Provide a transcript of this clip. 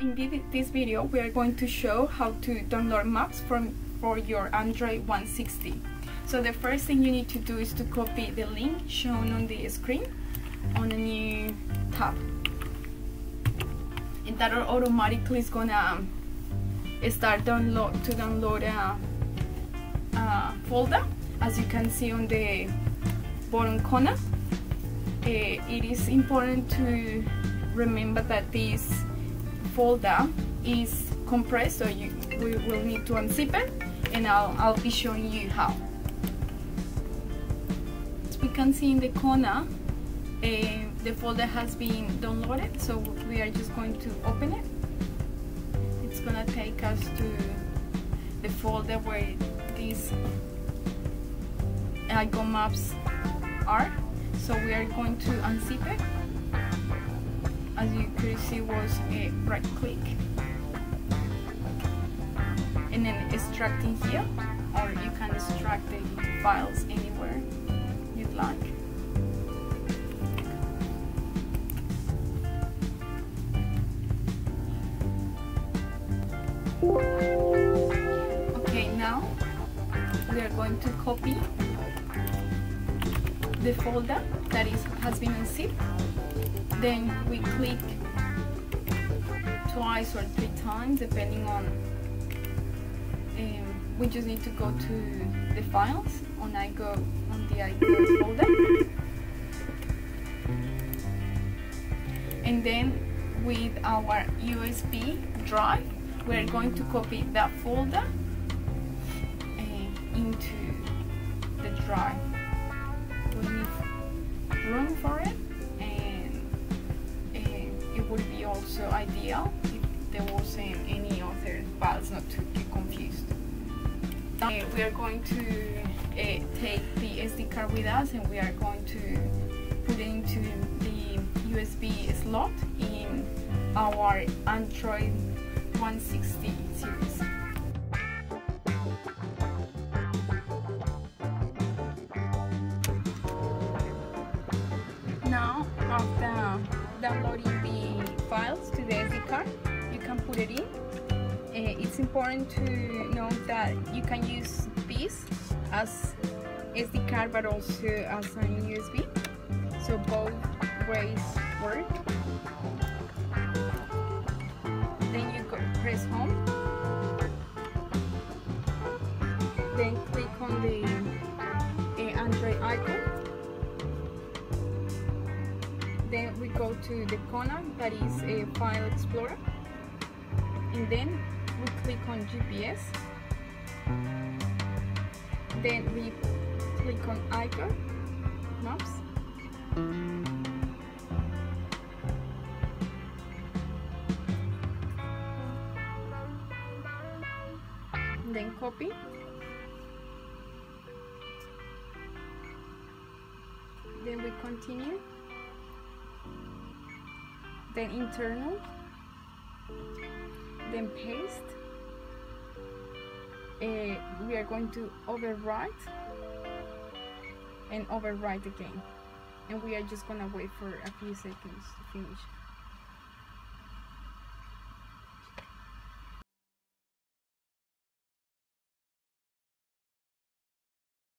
In this video we are going to show how to download maps from for your Android 160. So the first thing you need to do is to copy the link shown on the screen on a new tab. And that automatically is gonna um, start download to download a, a folder as you can see on the bottom corner. Uh, it is important to remember that this folder is compressed so you we will need to unzip it and I'll, I'll be showing you how. As we can see in the corner uh, the folder has been downloaded so we are just going to open it. It's gonna take us to the folder where these icon maps are so we are going to unzip it as you could see was a right click. And then extracting here or you can extract the files anywhere you'd like. Okay now we are going to copy the folder that is has been unzipped then we click twice or three times depending on um, we just need to go to the files. On I go on the iClouds folder. And then with our USB drive we're going to copy that folder uh, into the drive. We need room for it also ideal if there wasn't any other files not to get confused. We are going to uh, take the SD card with us and we are going to put it into the USB slot in our Android 160 series. Now, after downloading put it in. Uh, it's important to know that you can use this as SD card but also as an USB. So both ways work. Then you press home. Then click on the uh, Android icon then we go to the corner that is a file explorer and then we click on GPS then we click on icon maps. Then copy. Then we continue. Then internal then paste uh, we are going to overwrite and overwrite again. And we are just gonna wait for a few seconds to finish